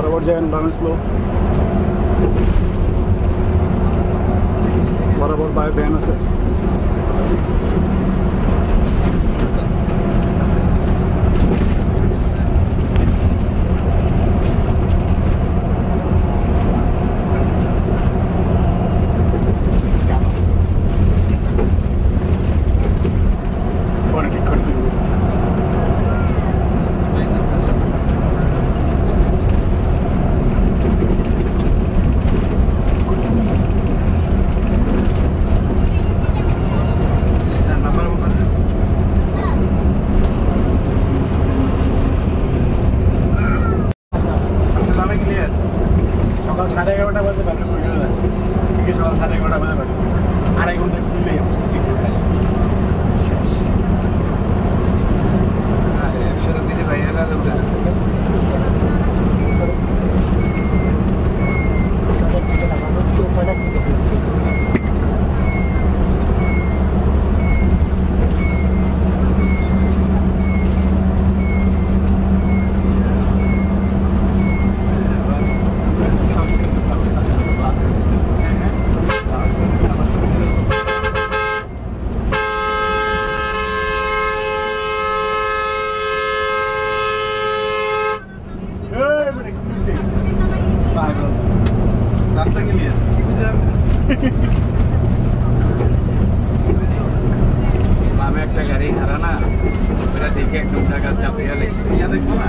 and balance low. বরাবর বায়ু ban আছে ठिकै छ साढे एघार बजे भएको आधा घन्टा खुल्ने আমি একটা গাড়ি হারা না ওরা দেখে একদম জায়গা চাপিয়ে লেগেছে ইয়া দেখবো না